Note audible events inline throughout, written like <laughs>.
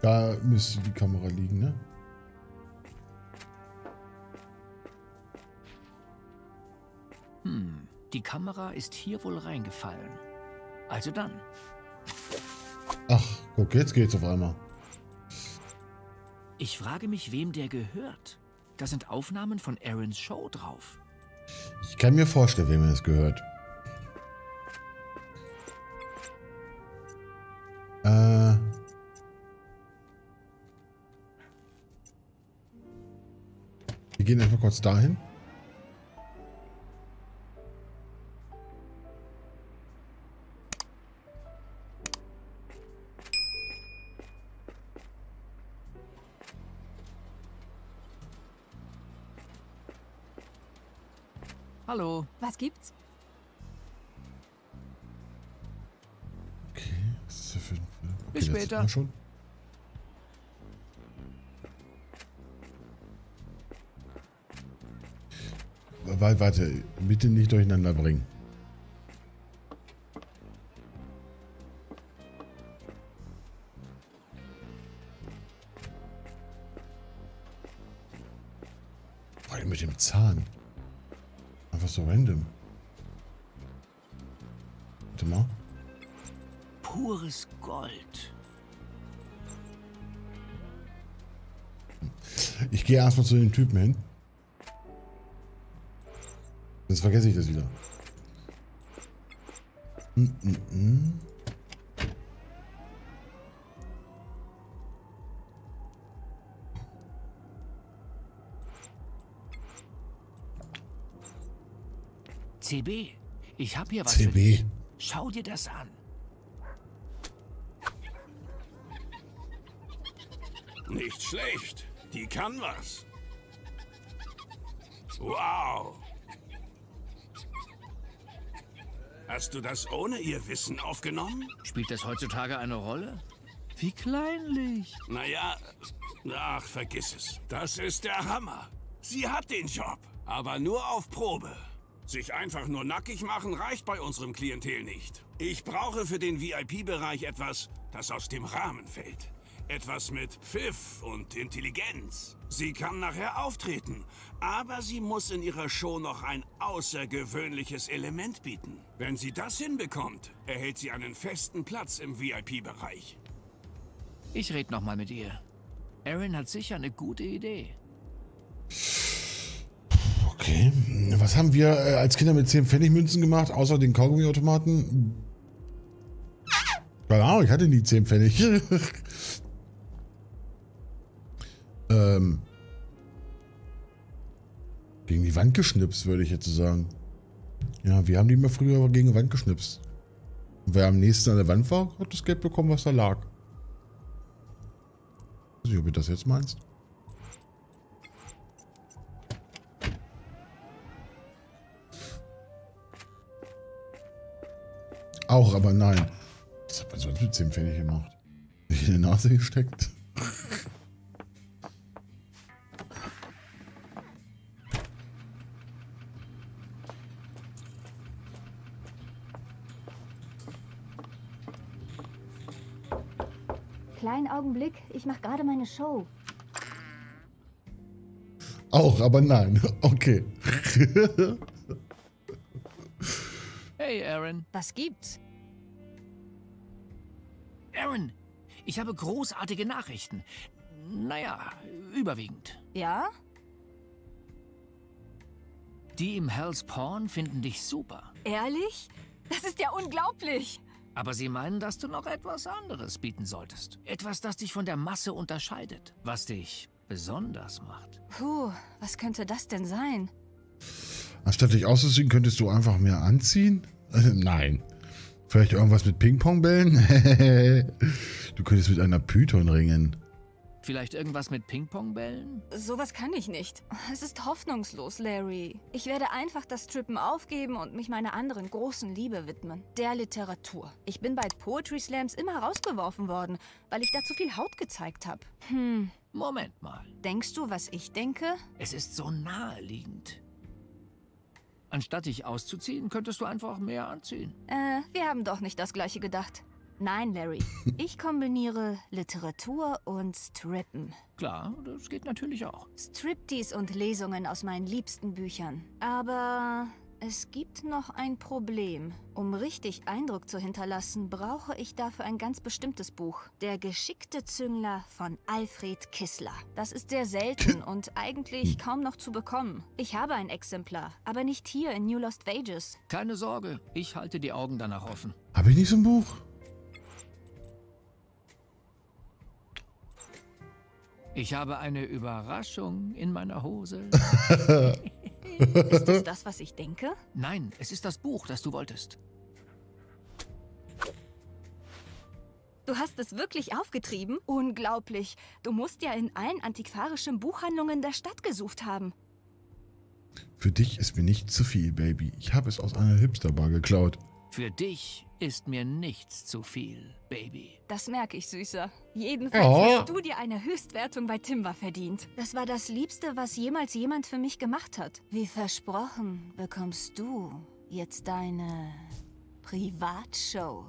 Da müsste die Kamera liegen, ne? Hm, die Kamera ist hier wohl reingefallen. Also dann. Ach, guck, jetzt geht's auf einmal. Ich frage mich, wem der gehört. Da sind Aufnahmen von Aarons Show drauf. Ich kann mir vorstellen, wem das gehört. Wir kurz dahin. Hallo. Was gibt's? Okay, was ist das für ein Film? Okay, Bis später. Schon. Warte, warte, bitte nicht durcheinander bringen. Vor allem mit dem Zahn. Einfach so random. Warte mal. Pures Gold. Ich gehe erstmal zu den Typen hin. Sonst vergesse ich das wieder. Mm -mm -mm. CB, ich hab hier was für CB. dich. Schau dir das an. Nicht schlecht. Die kann was. Wow. Hast du das ohne ihr Wissen aufgenommen? Spielt das heutzutage eine Rolle? Wie kleinlich. Naja, ach, vergiss es. Das ist der Hammer. Sie hat den Job, aber nur auf Probe. Sich einfach nur nackig machen reicht bei unserem Klientel nicht. Ich brauche für den VIP-Bereich etwas, das aus dem Rahmen fällt. Etwas mit Pfiff und Intelligenz. Sie kann nachher auftreten, aber sie muss in ihrer Show noch ein außergewöhnliches Element bieten. Wenn sie das hinbekommt, erhält sie einen festen Platz im VIP-Bereich. Ich red noch mal mit ihr. Aaron hat sicher eine gute Idee. Okay. Was haben wir äh, als Kinder mit 10 Pfennigmünzen gemacht, außer den Kaugummiautomaten? Keine Ahnung, ich hatte nie 10 Pfennig. <laughs> ähm. Gegen die Wand geschnipst, würde ich jetzt sagen. Ja, wir haben die immer früher gegen die Wand geschnipst. Und wer am nächsten an der Wand war, hat das Geld bekommen, was da lag. Weiß nicht, ob du das jetzt meinst. Auch, aber nein. Was hat man sonst mit 10 Pfennig gemacht? In die Nase gesteckt? Augenblick, ich mache gerade meine Show. Auch, aber nein. <laughs> Okay. Hey, Aaron. Was gibt's? Aaron, ich habe großartige Nachrichten. Naja, überwiegend. Ja? Die im Hell's Porn finden dich super. Ehrlich? Das ist ja unglaublich. Aber sie meinen, dass du noch etwas anderes bieten solltest. Etwas, das dich von der Masse unterscheidet. Was dich besonders macht. Puh, was könnte das denn sein? Anstatt dich auszuziehen, könntest du einfach mehr anziehen? Äh, nein. Vielleicht irgendwas mit Ping-Pong-Bällen? <laughs> du könntest mit einer Python ringen. Vielleicht irgendwas mit Ping-Pong-Bällen? Sowas kann ich nicht. Es ist hoffnungslos, Larry. Ich werde einfach das Strippen aufgeben und mich meiner anderen großen Liebe widmen. Der Literatur. Ich bin bei Poetry Slams immer rausgeworfen worden, weil ich da zu viel Haut gezeigt habe. Hm, Moment mal. denkst du, was ich denke? Es ist so naheliegend. Anstatt dich auszuziehen, könntest du einfach mehr anziehen. Äh, wir haben doch nicht das gleiche gedacht. Nein, Larry. Ich kombiniere Literatur und Strippen. Klar, das geht natürlich auch. Striptease und Lesungen aus meinen liebsten Büchern. Aber es gibt noch ein Problem. Um richtig Eindruck zu hinterlassen, brauche ich dafür ein ganz bestimmtes Buch. Der geschickte Züngler von Alfred Kissler. Das ist sehr selten <coughs> und eigentlich kaum noch zu bekommen. Ich habe ein Exemplar, aber nicht hier in New Lost Wages. Keine Sorge, ich halte die Augen danach offen. Habe ich nicht so ein Buch? Ich habe eine Überraschung in meiner Hose. <laughs> Ist es das, was ich denke? Nein, es ist das Buch, das du wolltest. Du hast es wirklich aufgetrieben? Unglaublich. Du musst ja in allen antiquarischen Buchhandlungen der Stadt gesucht haben. Für dich ist mir nicht zu viel, Baby. Ich habe es aus einer Hipsterbar geklaut. Für dich ist mir nichts zu viel, Baby. Das merke ich, Süßer. Jedenfalls Oh. hast du dir eine Höchstwertung bei Timber verdient. Das war das Liebste, was jemals jemand für mich gemacht hat. Wie versprochen, bekommst du jetzt deine Privatshow.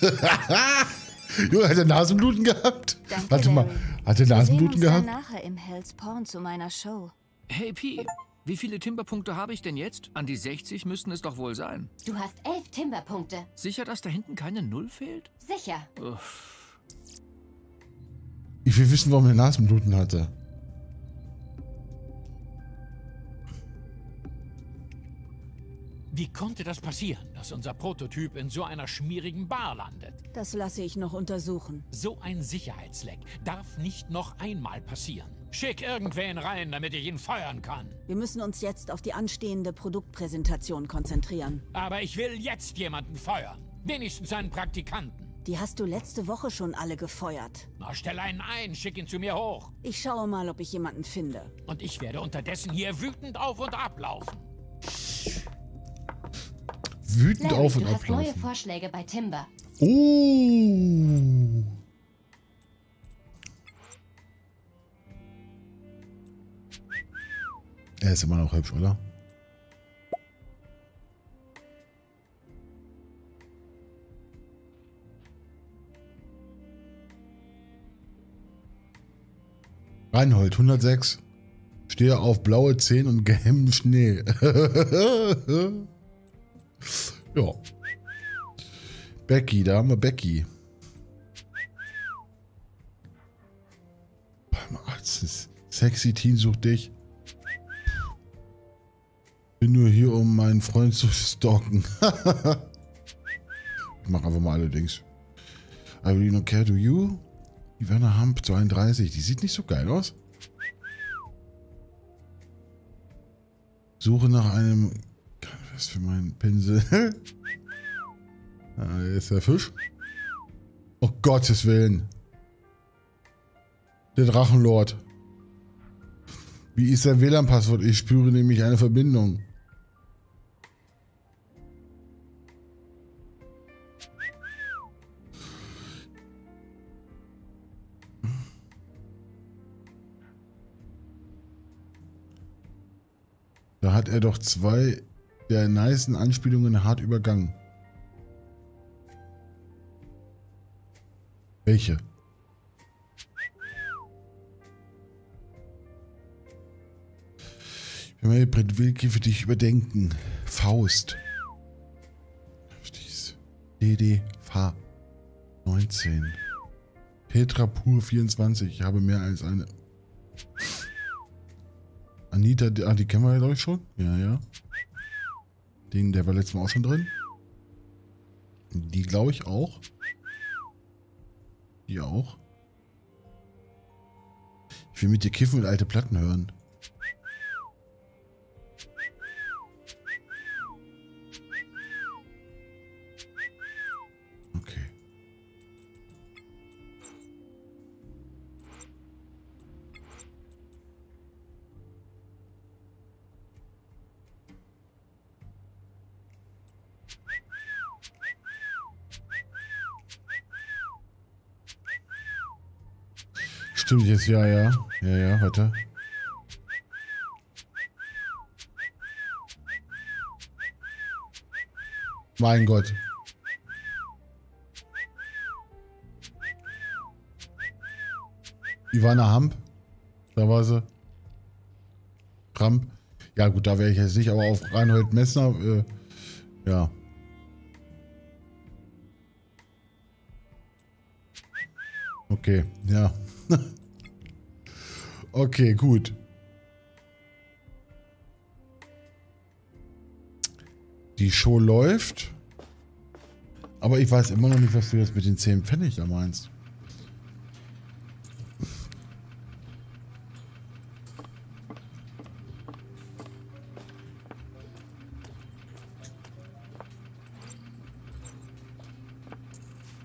<laughs> Junge, hat er Nasenbluten gehabt? Danke, Warte mal, hat er Wir sehen Nasenbluten uns gehabt? nachher im Hell's Porn zu meiner Show. Hey Pi, wie viele Timberpunkte habe ich denn jetzt? An die 60 müssten es doch wohl sein. Du hast elf Timberpunkte. Sicher, dass da hinten keine Null fehlt? Sicher. Uff. Ich will wissen, warum er Nasenbluten hatte. Wie konnte das passieren, dass unser Prototyp in so einer schmierigen Bar landet? Das lasse ich noch untersuchen. So ein Sicherheitsleck darf nicht noch einmal passieren. Schick irgendwen rein, damit ich ihn feuern kann. Wir müssen uns jetzt auf die anstehende Produktpräsentation konzentrieren. Aber ich will jetzt jemanden feuern. Wenigstens einen Praktikanten. Die hast du letzte Woche schon alle gefeuert. Na, stell einen ein, schick ihn zu mir hoch. Ich schaue mal, ob ich jemanden finde. Und ich werde unterdessen hier wütend auf und ablaufen. Wütend Larry, auf und hast neue. Vorschläge bei Timber. Oh. Er ist immer noch hübsch, oder? Reinhold, 106. Stehe auf blaue Zehen und gehemmten Schnee. <laughs> ja. Becky, da haben wir Becky. Beim Arzt ist sexy Teen sucht dich. Bin nur hier, um meinen Freund zu stalken. <laughs> ich mach einfach mal allerdings. I really don't care, do you? Ivana Hump 32, die sieht nicht so geil aus. Suche nach einem. Was für meinen Pinsel? <laughs> ah, hier ist der Fisch. Oh Gottes Willen. Der Drachenlord. Wie ist sein WLAN-Passwort? Ich spüre nämlich eine Verbindung. Da hat er doch zwei der nicen Anspielungen hart übergangen. Welche? Wir werden Brett Wilke für dich überdenken. Faust. DDV 19. Petra Pur 24. Ich habe mehr als eine. Anita, ah, die kennen wir ja, glaube ich, schon. Ja, ja. Den, der war letztes Mal auch schon drin. Die glaube ich auch. Die auch. Ich will mit dir kiffen und alte Platten hören. Stimmt jetzt, ja, ja. Ja, ja, warte. Mein Gott. Ivana Hamp. Da war sie. Kramp. Ja gut, da wäre ich jetzt nicht, aber auf Reinhold Messner, äh, ja. Okay, ja. <laughs> okay, gut. Die Show läuft. Aber ich weiß immer noch nicht, was du jetzt mit den 10 Pfennig da meinst.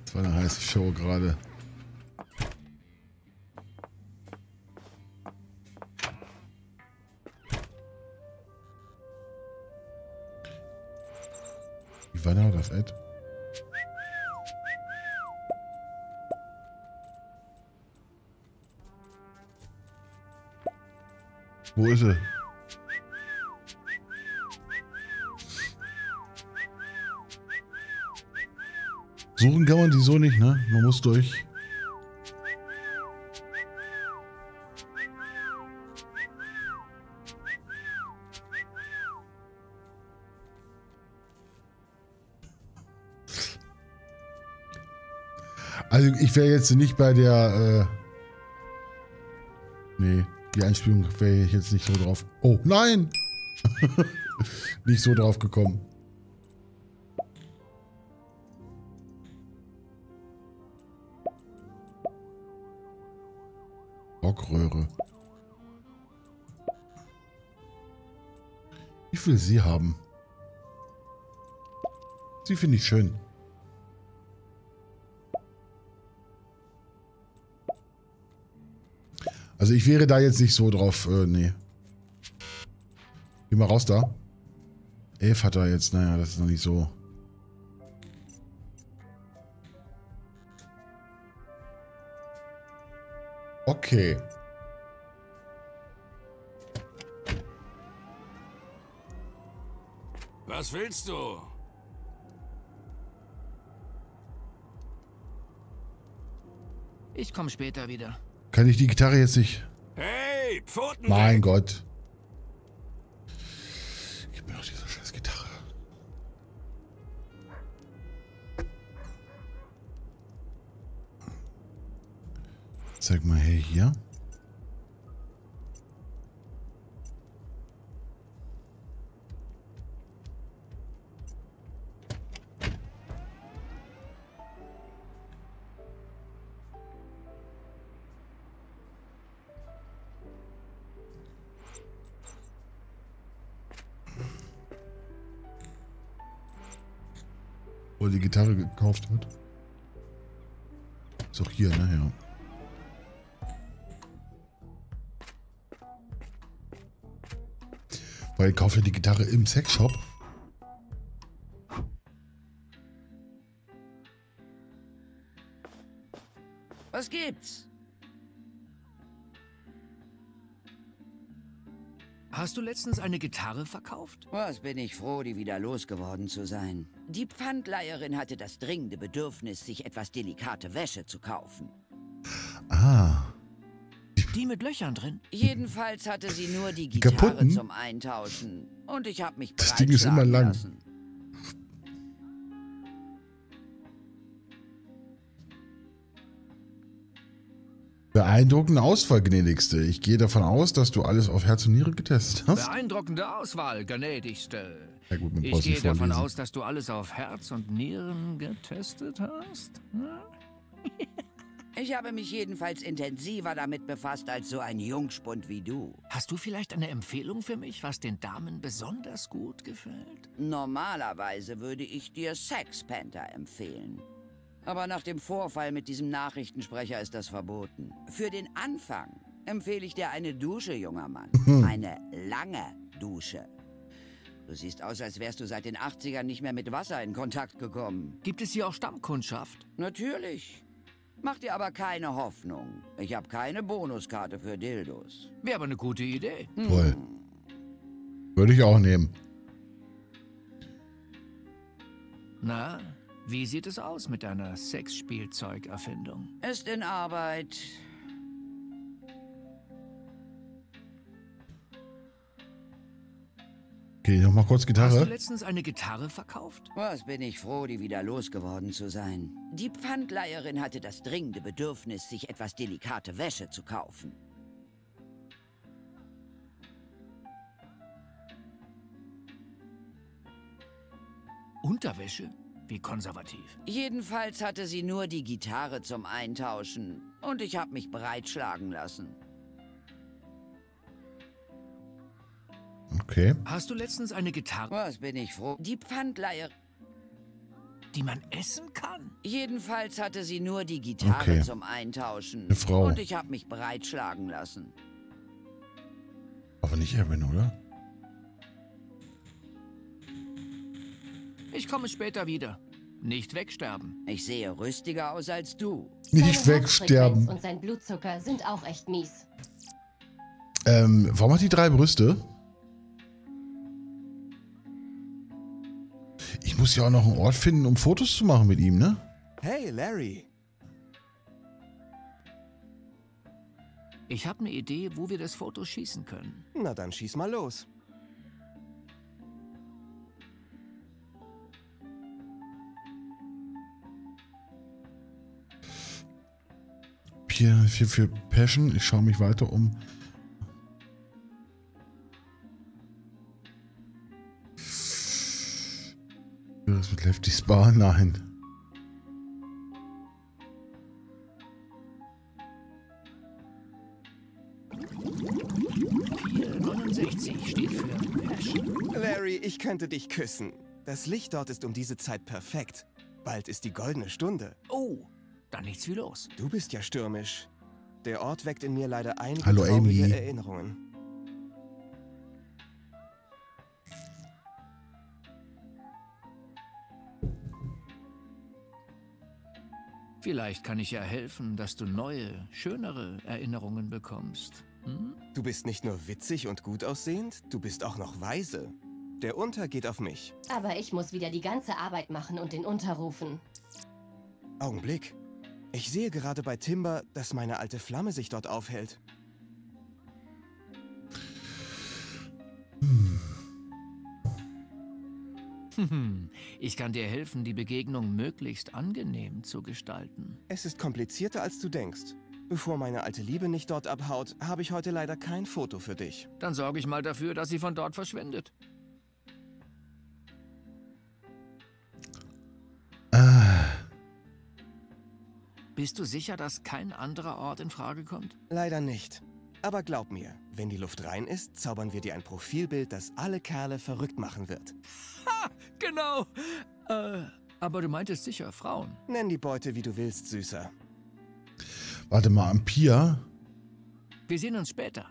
Das war eine heiße Show gerade. Ad? Wo ist sie? Suchen kann man die so nicht, ne? Man muss durch. Also ich wäre jetzt nicht bei der... Äh nee, die Einspielung wäre ich jetzt nicht so drauf... Oh, nein! <laughs> nicht so drauf gekommen. Rockröhre. Ich will sie haben. Sie finde ich schön. Also ich wäre da jetzt nicht so drauf, äh, nee. Geh mal raus da. Elf hat er jetzt, naja, das ist noch nicht so. Okay. Was willst du? Ich komme später wieder. Kann ich die Gitarre jetzt nicht... Hey, Pfoten! Mein Gott. Gib mir doch diese scheiß Gitarre. Zeig mal her hier. Wo die Gitarre gekauft hat. Ist auch hier, ne? Ja. Weil kauft er die Gitarre im Sexshop. Was gibt's? Hast du letztens eine Gitarre verkauft? Was bin ich froh, die wieder losgeworden zu sein. Die Pfandleiherin hatte das dringende Bedürfnis, sich etwas delikate Wäsche zu kaufen. Ah. Die mit Löchern drin? Jedenfalls hatte sie nur die Die Gitarre kaputten? zum Eintauschen. Und ich habe mich Das Ding ist immer lang. Lassen. Beeindruckende Auswahl, gnädigste. Ich gehe davon aus, dass du alles auf Herz und Niere getestet hast. Beeindruckende Auswahl, gnädigste. Ja gut, Ich gehe davon aus, dass du alles auf Herz und Nieren getestet hast. Hm? <laughs> Ich habe mich jedenfalls intensiver damit befasst als so ein Jungspund wie du. Hast du vielleicht eine Empfehlung für mich, was den Damen besonders gut gefällt? Normalerweise würde ich dir Sex Panther empfehlen. Aber nach dem Vorfall mit diesem Nachrichtensprecher ist das verboten. Für den Anfang empfehle ich dir eine Dusche, junger Mann. Eine lange Dusche. Du siehst aus, als wärst du seit den 80ern nicht mehr mit Wasser in Kontakt gekommen. Gibt es hier auch Stammkundschaft? Natürlich. Mach dir aber keine Hoffnung. Ich habe keine Bonuskarte für Dildos. Wäre aber eine gute Idee. Toll. Würde ich auch nehmen. Na, wie sieht es aus mit deiner Sexspielzeugerfindung? Ist in Arbeit. Okay, nochmal kurz Hast du Gitarre. letztens eine Gitarre verkauft? Was bin ich froh, die wieder losgeworden zu sein. Die Pfandleiherin hatte das dringende Bedürfnis, sich etwas delikate Wäsche zu kaufen. Unterwäsche? Wie konservativ. Jedenfalls hatte sie nur die Gitarre zum Eintauschen und ich habe mich breitschlagen lassen. Okay. Hast du letztens eine Gitarre, Was bin ich froh. Die Pfandleiherin. die man essen kann? Jedenfalls hatte sie nur die Gitarre Okay. zum Eintauschen Eine Frau. und ich habe mich breitschlagen lassen. Aber nicht Erin, oder? Ich komme später wieder. Nicht wegsterben. Ich sehe rüstiger aus als du. Nicht Seine wegsterben. Und sein Blutzucker sind auch echt mies. Ähm, warum hat die drei Brüste? Ich muss ja auch noch einen Ort finden, um Fotos zu machen mit ihm, ne? Hey, Larry. Ich habe eine Idee, wo wir das Foto schießen können. Na dann schieß mal los. Hier, hier für Passion. Ich schaue mich weiter um. Das mit Lefty Spa? Nein. Hier 69 steht für Passion. Larry, ich könnte dich küssen. Das Licht dort ist um diese Zeit perfekt. Bald ist die goldene Stunde. Oh, dann nichts wie los. Du bist ja stürmisch. Der Ort weckt in mir leider einige Hallo, traurige Amy. Erinnerungen. Vielleicht kann ich ja helfen, dass du neue, schönere Erinnerungen bekommst. Hm? Du bist nicht nur witzig und gut aussehend, du bist auch noch weise. Der Unter geht auf mich. Aber ich muss wieder die ganze Arbeit machen und den unterrufen. Augenblick. Ich sehe gerade bei Timber, dass meine alte Flamme sich dort aufhält. Hm, Ich kann dir helfen, die Begegnung möglichst angenehm zu gestalten. Es ist komplizierter, als du denkst. Bevor meine alte Liebe nicht dort abhaut, habe ich heute leider kein Foto für dich. Dann sorge ich mal dafür, dass sie von dort verschwindet. Bist du sicher, dass kein anderer Ort in Frage kommt? Leider nicht. Aber glaub mir, wenn die Luft rein ist, zaubern wir dir ein Profilbild, das alle Kerle verrückt machen wird. Genau. Äh, aber du meintest sicher Frauen. Nenn die Beute, wie du willst, Süßer. Warte mal, am Pia? Wir sehen uns später.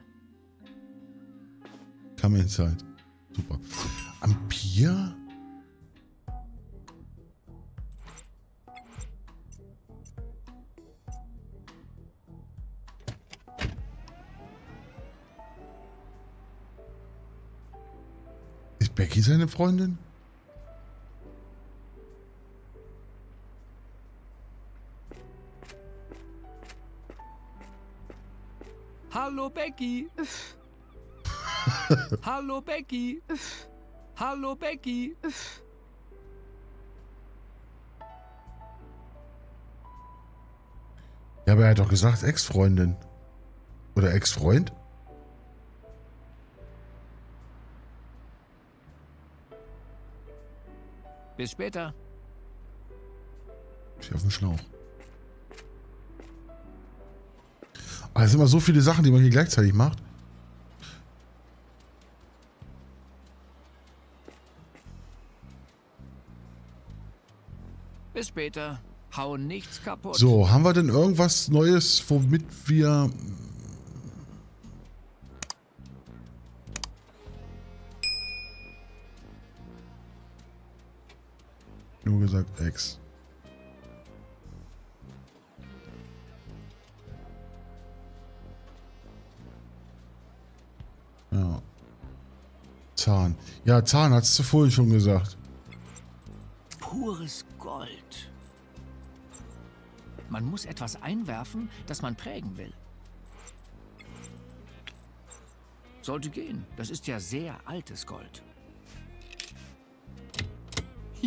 Come inside. Super. Am Becky seine Freundin? Hallo Becky. <laughs> Hallo Becky. Hallo Becky. Ja, aber er hat doch gesagt Ex-Freundin. Oder Ex-Freund? Bis später. Ich auf dem Schlauch. Aber es sind immer so viele Sachen, die man hier gleichzeitig macht. Bis später. Hau nichts kaputt. So, haben wir denn irgendwas Neues, womit wir... Nur gesagt Ex. Ja. Zahn. Ja, Zahn, hast du vorhin schon gesagt. pures Gold. Man muss etwas einwerfen, das man prägen will. Sollte gehen. Das ist ja sehr altes Gold.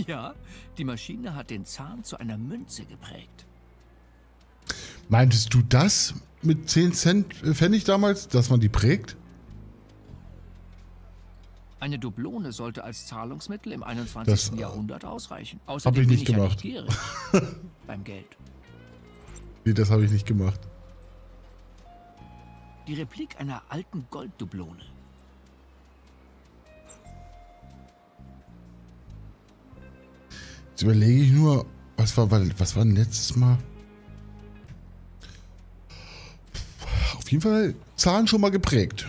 <laughs> Ja, die Maschine hat den Zahn zu einer Münze geprägt. Meintest du das mit 10 Cent äh, Pfennig damals, dass man die prägt? Eine Dublone sollte als Zahlungsmittel im 21. Das, äh, Jahrhundert ausreichen. hab Außerdem ich nicht gemacht. Ja <laughs> nicht beim Geld. Nee, das habe ich nicht gemacht. Die Replik einer alten Golddublone. Jetzt überlege ich nur, was war, was war denn letztes Mal? Auf jeden Fall Zahlen schon mal geprägt.